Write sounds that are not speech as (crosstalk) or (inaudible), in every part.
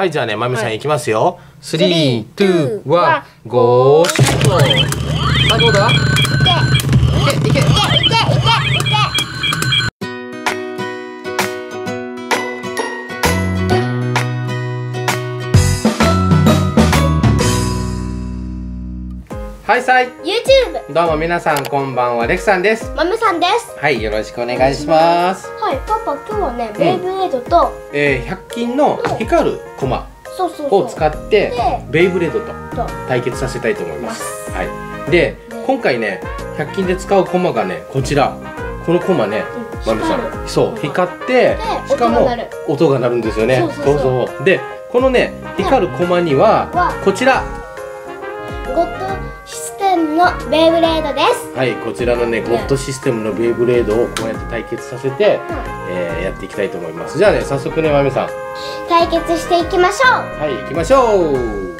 はいじゃあねまみさんいきますよ、 three、two、one、go、シュート。さあどうだ？いけいけいけ。いけいけいけはいさい。YouTube どうも皆さんこんばんはレクさんです。まめさんですはいよろしくお願いします。はいパパ今日はねベイブレードと、えー、100均の光るコマそうそうそう。を使ってでベイブレードとと。対決させたいと思います。はい。で今回ね100均で使うコマがねこちら。このコマね。うんまみさん。そう光ってしかも音が鳴る。んですよね。そうそうでこのね。光るコマにはは。こちらのベイブレードです。はいこちらのねゴッドシステムのベイブレードをこうやって対決させて、えーやっていきたいと思います。じゃあね早速ねまみさん。対決していきましょう。はい行きましょう。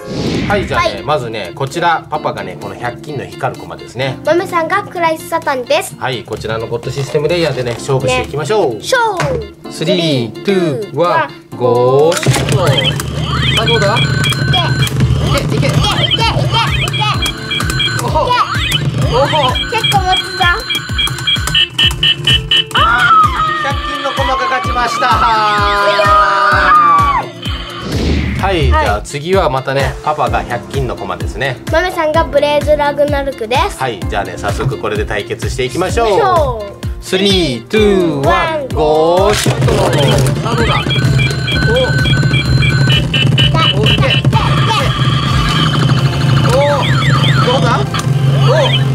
はいじゃあね、はい。まずねこちらパパがねこの100均の光るコマですね。まめさんがクライスサタンです。はいこちらのゴッドシステムレイヤーでね勝負していきましょう、ショー three、two、one、go、シュート。さあどうだ？いけいけ。いけ。いけいけ。結構持つぞ100均のコマが勝ちました。はい、じゃあ次はまたね、パパが100均のコマですね。まめさんがブレイズラグナルクですはい、じゃあね、早速これで対決していきましょう。ショー three、two、one、go、シュート。さあどうだ？おお、いけ。おお、どうだ？お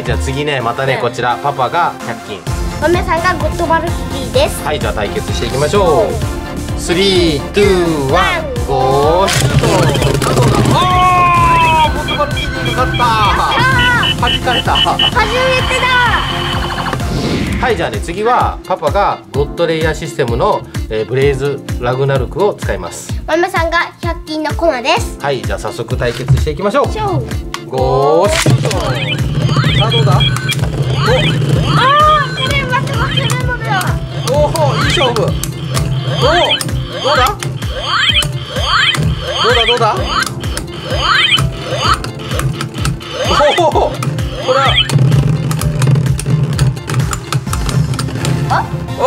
はい、じゃあ次ね、またね、こちらパパが100均。まめさんがゴッドバルキですはい、じゃあ対決していきましょう。ゴー、シュート。あ、どうだ。ああ、ボットバルキーに勝った。弾かれた。初めてだはい、じゃあね、次はパパがゴッドレイヤーシステムの、えーブレイズラグナルクを使います。まめさんが100均のコマですはい、じゃあ早速対決していきましょう。ゴーシュ。さあどうだ？お？あーこれまた負けるのではおお、いい勝負。おお、どうだ？どうだ？どうだ？おお、これは。お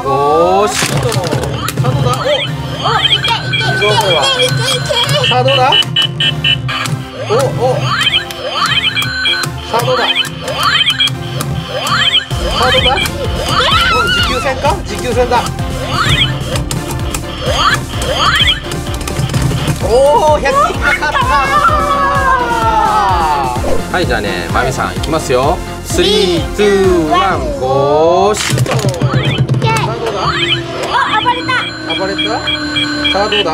お、ゴーシュート。さあどうだ？おいけいけいけいけいけいけ、さあどうだ？おお。さあどうだ？さあどうだ？お、持久戦か？持久戦だ？おお、百均かかった。はい、じゃあね、まみさんいきますよ。 three、two、one、go、シュート。さあどうだ？あ暴れた暴れた？さあどうだ？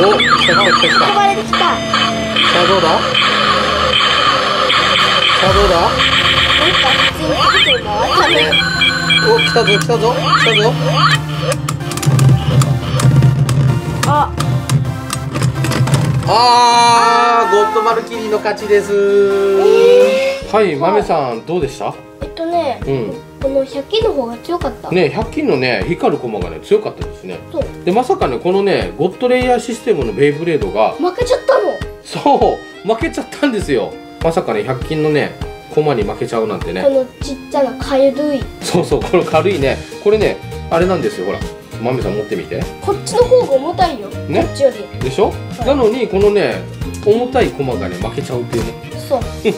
お、来た来た来た来た。暴れてきたさあどうだ？さあどうだ？なんか普通に来てるの？わかんないお、来たぞ来たぞ来たぞ。ああー、ゴッドマルキリーの勝ちです。はい、まめさんどうでした？えっとねうん。この100均の方が強かった。ね、100均のね光る駒がね強かったですね。そう。でまさかねこのねゴッドレイヤーシステムのベイブレードが負けちゃったの。そう負けちゃったんですよ。まさかね100均のね駒に負けちゃうなんてね。こ。のちっちゃなかゆい。そうそうこの軽いね。これねあれなんですよほら。まめさん持ってみて。こっちの方が重たいよ、ね。こっちより。でしょ、い。なのにこのね重たい駒がね負けちゃうっていう。ねそう悲しい。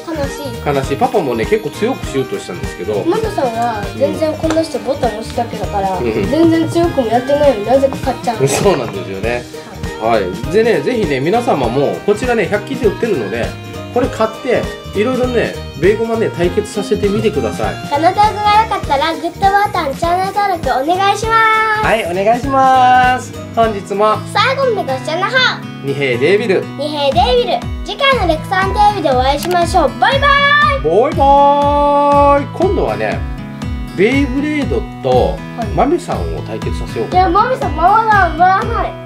悲しい。パパもね結構強くしようとしたんですけど。ママさん。は全然こんなしてボタン押すだけだから、うん。全然強くもやってないのになぜか買っちゃうの (laughs) そうなんですよね。はい。でねぜひね皆様もこちらね100均で売ってるのでこれ買っていろいろねベーゴマね対決させてみてください。この動画が良かったらグッドボタンチャンネル登録お願いします。はいお願いします。本日も最後までご視聴の方。二平デービル。二平デイビル。次回のレクサンデイビルでお会いしましょう。バイバイ。バイバーイ。今度はねベイブレードとはい。マメさんを対決させよういやマミさん回らない回らない